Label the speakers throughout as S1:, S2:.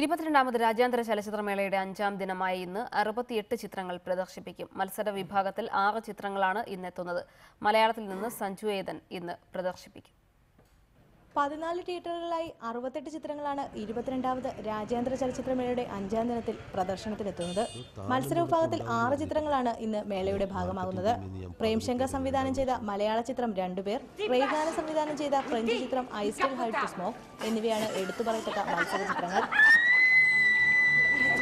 S1: ഇരുപത്തിരണ്ടാമത് രാജ്യാന്തര ചലച്ചിത്രമേളയുടെ അഞ്ചാം ദിനമായ ഇന്ന് അറുപത്തിയെട്ട് ചിത്രങ്ങൾ പ്രദർശിപ്പിക്കും. മത്സര വിഭാഗത്തിൽ ആറ് ചിത്രങ്ങളാണ് ഇന്നെത്തുന്നത്. മലയാളത്തിൽ നിന്ന് സഞ്ജു ഏതൻ ഇന്ന് പ്രദർശിപ്പിക്കും.
S2: പതിനാല് തിയേറ്ററുകളിലായി അറുപത്തെട്ട് ചിത്രങ്ങളാണ് ഇരുപത്തിരണ്ടാമത് രാജ്യാന്തര ചലച്ചിത്രമേളയുടെ അഞ്ചാം ദിനത്തിൽ പ്രദർശനത്തിനെത്തുന്നത്. മത്സര വിഭാഗത്തിൽ ആറ് ചിത്രങ്ങളാണ് ഇന്ന് മേളയുടെ ഭാഗമാകുന്നത്. പ്രേംശങ്കർ സംവിധാനം ചെയ്ത മലയാള ചിത്രം രണ്ടുപേർ പ്രേഗാന സംവിധാനം ചെയ്ത ഫ്രഞ്ച് ചിത്രം I still hide to smoke എന്നിവയാണ് എടുത്തു പറയത്തക്ക മത്സര ചിത്രങ്ങൾ.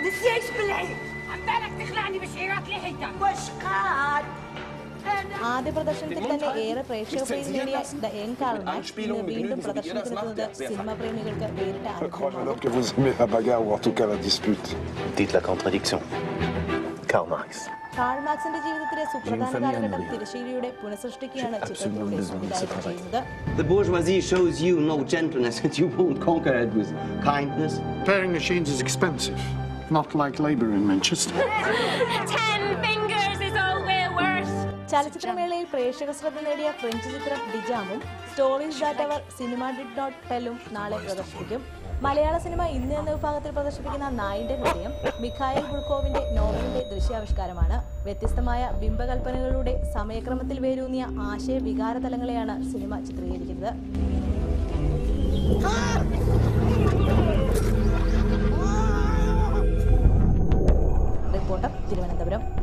S3: نسيت بالله عبالك تخلعني بشعيرات لحيتك وش قاد
S2: ആദ്യ പ്രദർശനത്തിൽ തന്നെ ഏറെ പ്രേക്ഷക പ്രീതി നേടിയ ദ യങ് കാൾമാക്സ് ഇന്ന് വീണ്ടും പ്രദർശനത്തിനെത്തുന്നത് സിനിമാ പ്രേമികൾക്ക് വേറിട്ട അനുഭവമാകും
S4: Alors que vous aimez la bagarre ou en tout cas la dispute.
S5: Dites la contradiction. Karl Marx.
S2: Karl മാർക്സിന്റെ ജീവിതത്തിലെ സുപ്രധാന കാലഘട്ടം തിരശ്ശീലയുടെ പുനഃസൃഷ്ടിക്കുകയാണ് ചിത്രത്തിലൂടെ സംവിധാനം ചെയ്യുന്നത്
S6: The bourgeoisie shows you no gentleness and you won't conquer it with kindness.
S4: Repairing machines is expensive, Not like labour in Manchester.
S3: Ten fingers is all we're worth
S2: ചലച്ചിത്രമേളയിൽ പ്രേക്ഷക ശ്രദ്ധ നേടിയ French ചിത്രം ഡിജാമും stories that our cinema did not ടെല്ലും നാളെ പ്രദർശിപ്പിക്കും. മലയാള cinema ഇന്ന് എന്ന വിഭാഗത്തിൽ പ്രദർശിപ്പിക്കുന്ന നായിന്റെ ഹൃദയം മിഖായൽ ബുൾക്കോവിന്റെ നോവലിന്റെ ദൃശ്യാവിഷ്കാരമാണ്. വ്യത്യസ്തമായ ബിംബകൽപ്പനകളിലൂടെ സമയക്രമത്തിൽ വേരൂന്നിയ ആശയ വികാര തലങ്ങളെയാണ് സിനിമ ചിത്രീകരിക്കുന്നത്. bro.